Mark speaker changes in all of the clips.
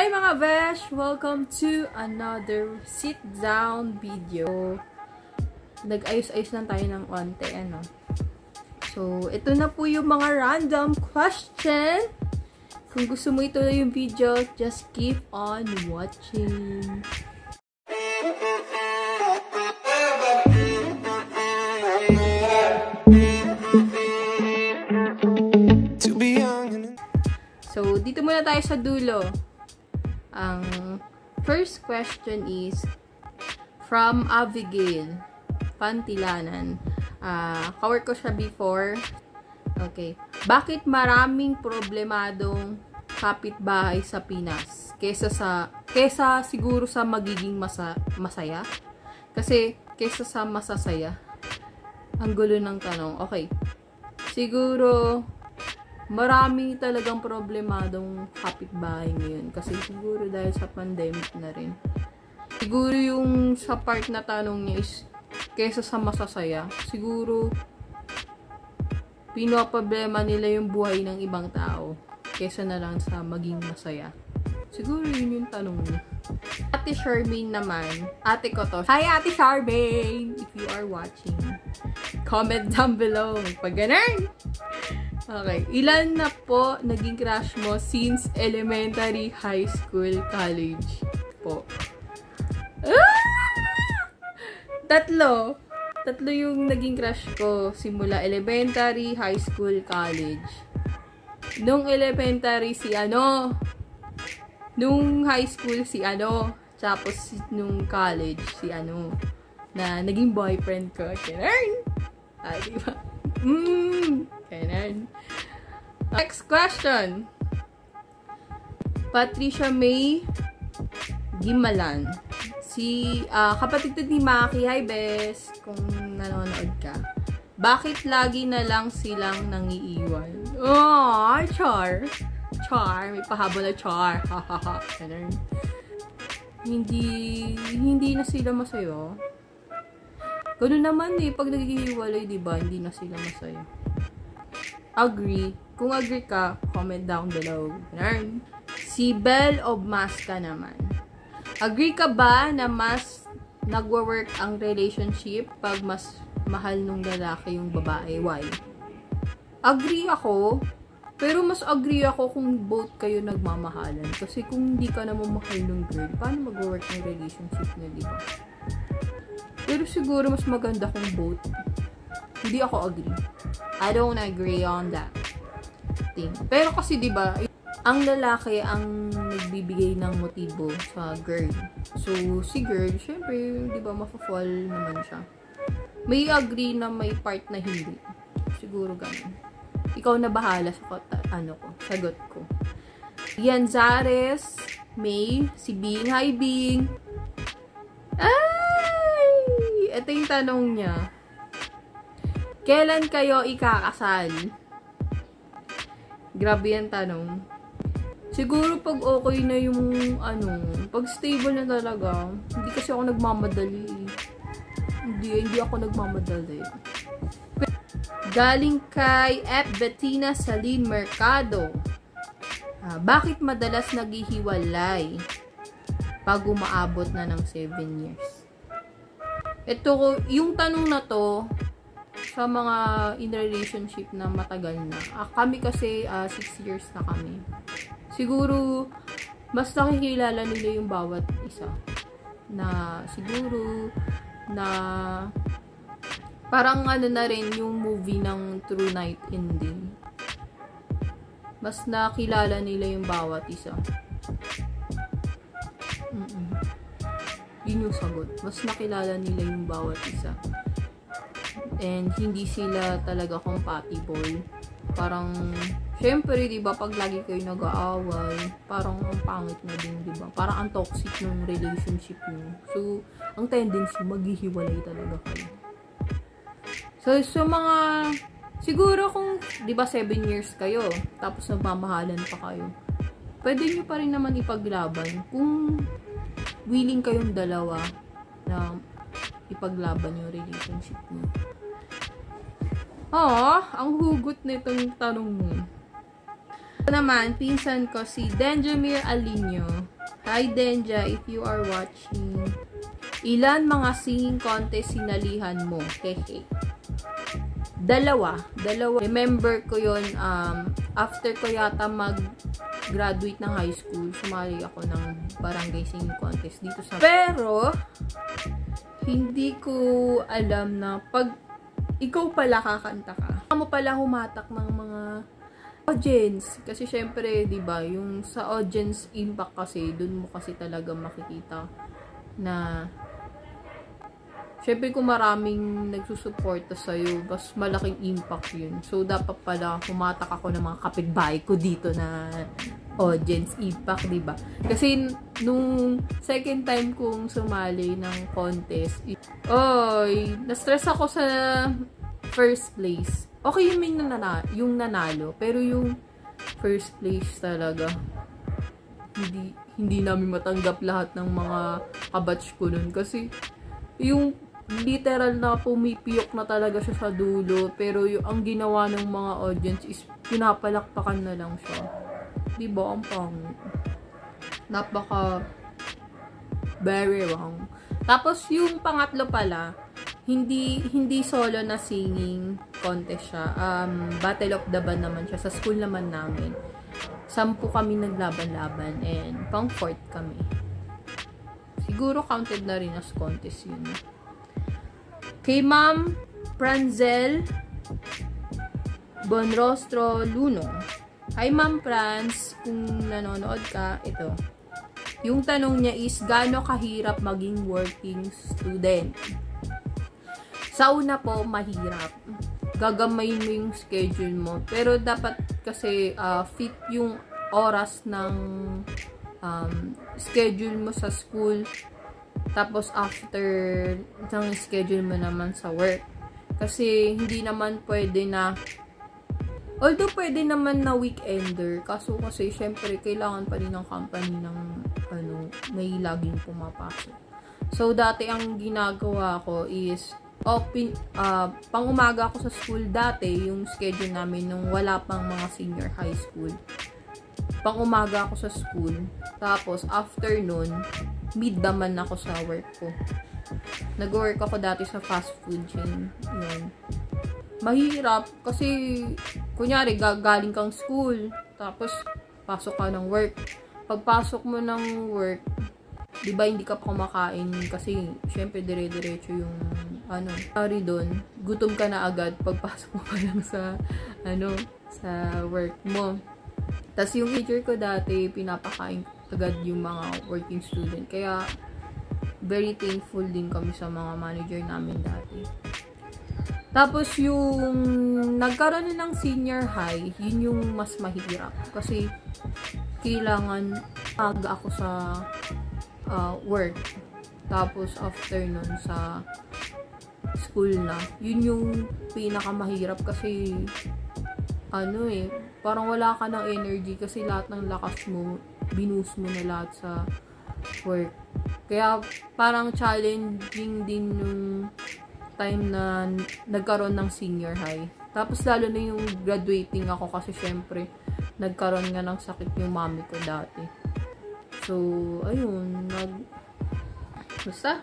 Speaker 1: Hey mga besh! Welcome to another sit-down video. Nag-ayos-ayos lang tayo ng onte, ano. So, ito na po yung mga random question. Kung gusto mo ito na yung video, just keep on watching. So, dito muna tayo sa dulo. Ang first question is from Abigail Pantilanan. Uh, kawork ko siya before. Okay. Bakit maraming problemadong kapitbahay sa Pinas kesa sa kesa siguro sa magiging masa, masaya? Kasi kesa sa masasaya. Ang gulo ng tanong. Okay. Siguro marami talagang problemadong kapitbahay ngayon. Kasi siguro dahil sa pandemic na rin. Siguro yung sa part na tanong niya is, kesa sa masasaya, siguro, pinoproblema nila yung buhay ng ibang tao. Kesa na lang sa maging masaya. Siguro yun yung tanong niya. Ate Charmaine naman, ate ko to. Hi Ate Charmaine! If you are watching, comment down below. Pag ganun! Okay. Ilan na po naging crush mo since elementary, high school, college po? Ah! Tatlo. Tatlo yung naging crush ko simula elementary, high school, college. Nung elementary si ano, nung high school si ano, tapos nung college si ano, na naging boyfriend ko. Ganun. Ah, di ba? Mmm. Ganun. Next question. Patricia May Gimalan. Si uh, kapatid ni Maki. Hi, Bes. Kung nanonood ka. Bakit lagi na lang silang nangiiwan? Oh, char. Char. May pahabol na char. Hahaha. Ganun. Hindi, hindi na sila masaya. Ganun naman eh. Pag naghihiwalay, di ba? Hindi na sila masaya. Agree. Kung agree ka, comment down below. Ganun. Si Belle of Masca naman. Agree ka ba na mas nagwo-work ang relationship pag mas mahal nung lalaki yung babae? Why? Agree ako. Pero mas agree ako kung both kayo nagmamahalan. Kasi kung hindi ka naman mahal ng girl, paano mag-work ang relationship niya, di ba? Pero siguro mas maganda kung both. Hindi ako agree. I don't agree on that thing. Pero kasi 'di ba, ang lalaki ang nagbibigay ng motibo sa girl. So si girl, syempre, 'di ba, mafo-fall naman siya. May agree na may part na hindi. Siguro ganun. Ikaw na bahala sa ano ko, sagot ko. Yan Zares, May, si Bing. Hi Bing. Ay! Ito yung tanong niya. Kailan kayo ikakasal? Grabe yan tanong. Siguro pag okay na yung ano, pag stable na talaga, hindi kasi ako nagmamadali. Hindi, hindi ako nagmamadali. Galing kay F. Bettina Salin Mercado. Ah, bakit madalas naghihiwalay pag umaabot na ng 7 years? Ito, yung tanong na to, sa mga in relationship na matagal na. Ah, kami kasi 6 uh, years na kami. Siguro, mas nakikilala nila yung bawat isa. Na siguro, na parang ano na rin yung movie ng True Night Ending. Mas nakilala nila yung bawat isa. Mm -mm. Yun yung sagot. Mas nakilala nila yung bawat isa and hindi sila talaga compatible. Parang, syempre, di ba, pag lagi kayo nag-aaway, parang ang pangit na din, di ba? Parang ang toxic ng relationship nyo. So, ang tendency, maghihiwalay talaga kayo. So, sa mga, siguro kung, di ba, 7 years kayo, tapos nagmamahalan pa kayo, pwede nyo pa rin naman ipaglaban kung willing kayong dalawa na ipaglaban yung relationship nyo. Ah, ang hugot na itong tanong mo. Ito naman, pinsan ko si Denjamir Alinio. Hi Denja, if you are watching. Ilan mga singing contest sinalihan mo? Hehe. Dalawa. Dalawa. Remember ko yon um, after ko yata mag-graduate ng high school, sumali ako ng barangay singing contest dito sa... Pero, hindi ko alam na pag ikaw pala kakanta ka, mo pala humatak ng mga audience. Kasi syempre, di ba yung sa audience impact kasi, dun mo kasi talaga makikita na Siyempre, kung maraming nagsusuporta sa'yo, mas malaking impact yun. So, dapat pala humatak ako ng mga kapitbahay ko dito na audience impact, ba? Kasi, nung second time kong sumali ng contest, oy, na-stress ako sa first place. Okay yung, nanalo, yung nanalo, pero yung first place talaga, hindi hindi namin matanggap lahat ng mga kabatch ko nun. Kasi, yung literal na pumipiyok na talaga siya sa dulo. Pero yung, ang ginawa ng mga audience is pinapalakpakan na lang siya. Diba? Ang pangit. Napaka very wrong. Tapos yung pangatlo pala, hindi hindi solo na singing contest siya. Um, Battle of the Band naman siya. Sa school naman namin. Sampu kami naglaban-laban and pang fourth kami. Siguro counted na rin as contest yun. Kay Ma'am Pranzel Bonrostro Luno. Hi Ma'am Franz, kung nanonood ka, ito. Yung tanong niya is, gaano kahirap maging working student? Sa una po, mahirap. Gagamayin mo yung schedule mo. Pero dapat kasi uh, fit yung oras ng um, schedule mo sa school tapos, after ng schedule mo naman sa work. Kasi, hindi naman pwede na Although, pwede naman na weekender. Kaso kasi, syempre, kailangan pa rin ng company ng, ano, may laging pumapasok. So, dati ang ginagawa ko is, open, uh, pang umaga ako sa school dati, yung schedule namin nung wala pang mga senior high school. Pang umaga ako sa school. Tapos, afternoon, mid naman ako sa work ko. Nag-work ako dati sa fast food chain. Yun. Mahirap kasi, kunyari, gagaling kang school, tapos pasok ka ng work. Pagpasok mo ng work, di ba hindi ka pa kumakain kasi syempre dire-diretso yung ano, sorry doon, gutom ka na agad pagpasok mo pa lang sa ano, sa work mo. Tapos yung teacher ko dati, pinapakain agad yung mga working student. Kaya, very thankful din kami sa mga manager namin dati. Tapos yung nagkaroon ng senior high, yun yung mas mahirap. Kasi kailangan aga ako sa uh, work. Tapos after nun sa school na. Yun yung pinakamahirap kasi ano eh, parang wala ka ng energy kasi lahat ng lakas mo binus mo na lahat sa work. Kaya parang challenging din yung time na nagkaroon ng senior high. Tapos lalo na yung graduating ako kasi syempre nagkaroon nga ng sakit yung mami ko dati. So, ayun, nag basta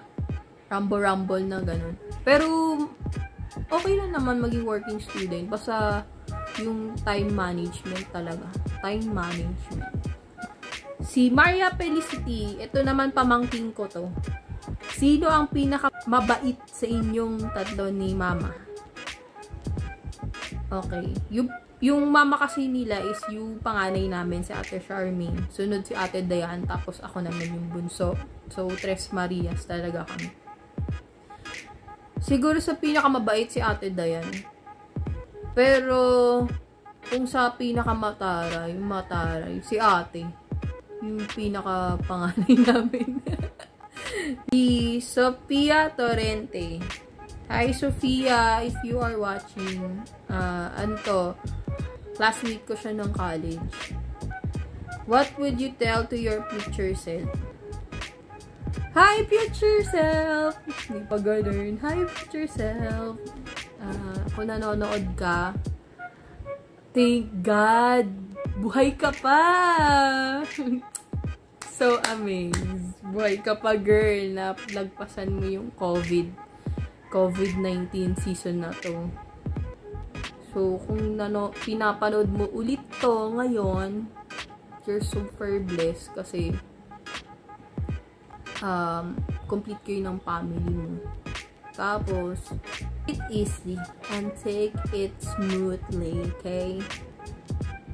Speaker 1: rumble-rumble na ganun. Pero okay lang naman maging working student basta yung time management talaga. Time management. Si Maria Felicity, ito naman pamangking ko to. Sino ang pinaka mabait sa inyong tatlo ni mama? Okay. Yung, yung mama kasi nila is yung panganay namin, si Ate Charmaine. Sunod si Ate Dayan, tapos ako naman yung bunso. So, Tres Marias talaga kami. Siguro sa pinakamabait si Ate Dayan. Pero, kung sa pinakamataray, yung mataray, si Ate yung pinaka panganay namin. si Sophia Torrente. Hi Sophia, if you are watching, uh, anto, classmate ko siya ng college. What would you tell to your future self? Hi, future self! Hindi pa ganun. Hi, future self! Uh, kung nanonood ka, thank God Buhay ka pa! so amazed. Buhay ka pa, girl, na lagpasan mo yung COVID. COVID-19 season na to. So, kung nano, pinapanood mo ulit to ngayon, you're super blessed kasi um, complete kayo ng family mo. Tapos, it easy and take it smoothly, okay?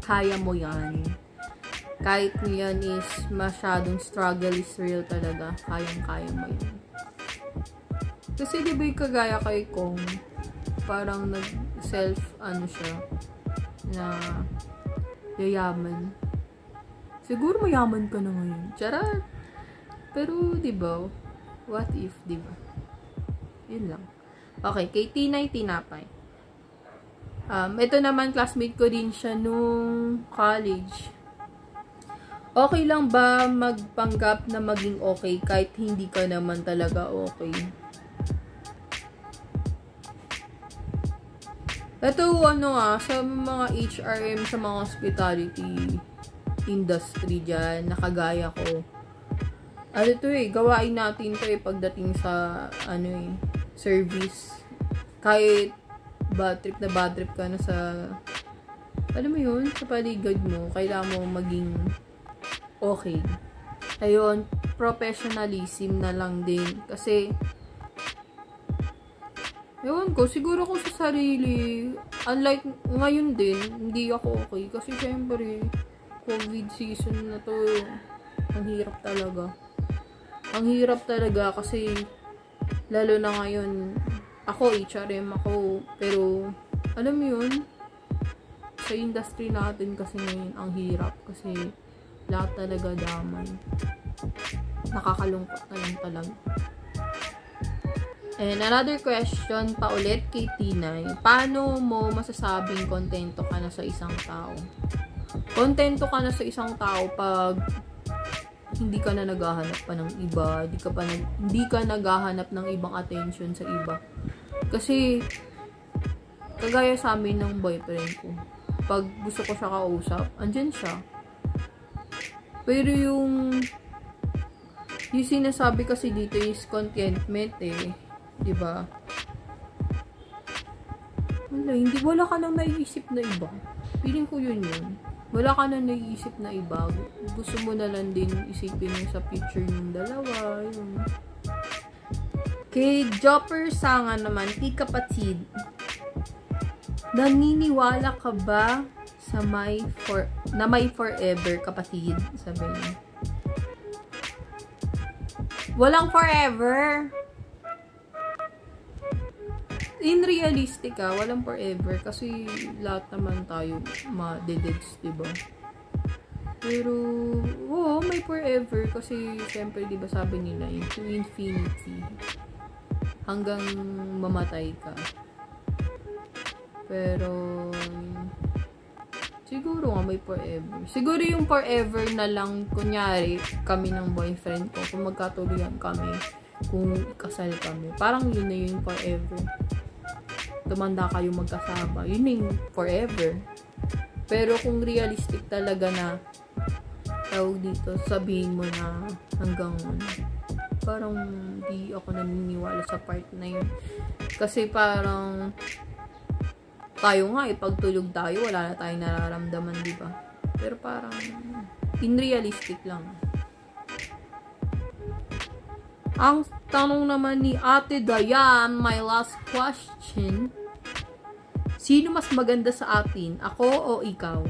Speaker 1: Kaya mo yan. Kahit yan is masyadong struggle is real talaga, kayang-kaya mo yan. Kasi di ba kagaya kay Kong, parang nag-self, ano siya, na yayaman. Siguro mayaman ka na ngayon. Charot! Pero, di ba, what if, di ba? Yun lang. Okay, kay Tinay Tinapay. Um, ito naman, classmate ko din siya nung college. Okay lang ba magpanggap na maging okay kahit hindi ka naman talaga okay? Ito, ano ah, sa mga HRM, sa mga hospitality industry dyan, nakagaya ko. Ano to eh, gawain natin to eh pagdating sa, ano eh, service. Kahit bad trip na bad trip ka na sa, alam mo yun, sa paligid mo, kailangan mo maging okay. Ayun, professionalism na lang din. Kasi, Ewan ko, siguro ko sa sarili, unlike ngayon din, hindi ako okay. Kasi syempre, COVID season na to, ang hirap talaga. Ang hirap talaga kasi, lalo na ngayon, ako, HRM ako, pero, alam mo yun, sa industry natin kasi ngayon, ang hirap kasi, lahat talaga damay. Nakakalungkot na lang talaga. And another question pa ulit kay Tinay. Paano mo masasabing kontento ka na sa isang tao? Kontento ka na sa isang tao pag hindi ka na naghahanap pa ng iba, hindi ka pa nag, hindi ka naghahanap ng ibang attention sa iba. Kasi kagaya sa amin ng boyfriend ko. Pag gusto ko siya kausap, andyan siya. Pero yung yung sinasabi kasi dito is contentment eh. 'di ba? Wala, hindi wala ka nang naiisip na iba. Feeling ko yun yun. Wala ka nang naiisip na iba. Gusto mo na lang din isipin yung sa picture ng dalawa. Yun. Kay Jopper Sanga naman, kapatid, naniniwala ka ba sa may for na may forever kapatid? Sabi niya. Walang forever in realistic ah, walang forever kasi lahat naman tayo ma-dedads, diba? Pero, oo, may forever kasi syempre, diba sabi nila, into infinity hanggang mamatay ka. Pero, siguro nga may forever. Siguro yung forever na lang, kunyari, kami ng boyfriend ko, kung magkatuloyan kami, kung kasal kami. Parang yun na yung forever tumanda kayo magkasama. Yun yung forever. Pero kung realistic talaga na tawag dito, sabihin mo na hanggang parang di ako naniniwala sa part na yun. Kasi parang tayo nga, ipagtulog eh, tayo, wala na tayong nararamdaman, di ba? Pero parang inrealistic lang. Ang tanong naman ni Ate Dayan, my last question. Sino mas maganda sa atin? Ako o ikaw?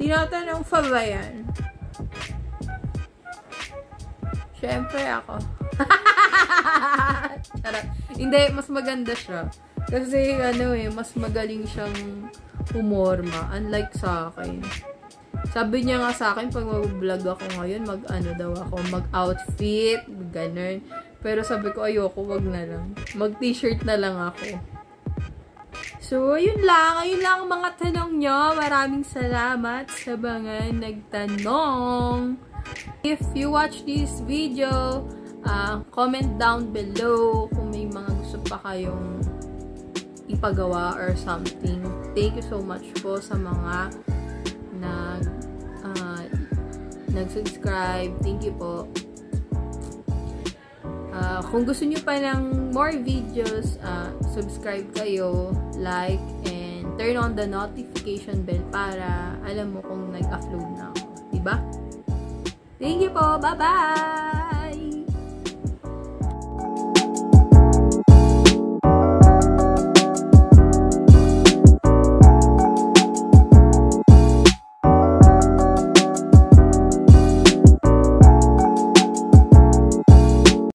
Speaker 1: Tinatanong pa ba yan? Siyempre ako. Charot. Hindi, mas maganda siya. Kasi ano eh, mas magaling siyang umorma. Unlike sa akin. Sabi niya nga sa akin, pag mag-vlog ako ngayon, mag-ano daw ako, mag-outfit, ganun. Pero sabi ko, ayoko, wag na lang. Mag-t-shirt na lang ako. So, ayun lang. Ayun lang ang mga tanong nyo. Maraming salamat sa mga nagtanong. If you watch this video, uh, comment down below kung may mga gusto pa kayong ipagawa or something. Thank you so much po sa mga nag uh, nag-subscribe. Thank you po. Uh, kung gusto niyo pa ng more videos, uh, subscribe kayo, like, and turn on the notification bell para alam mo kung nag-upload na ako. Diba? Thank you po! Bye-bye!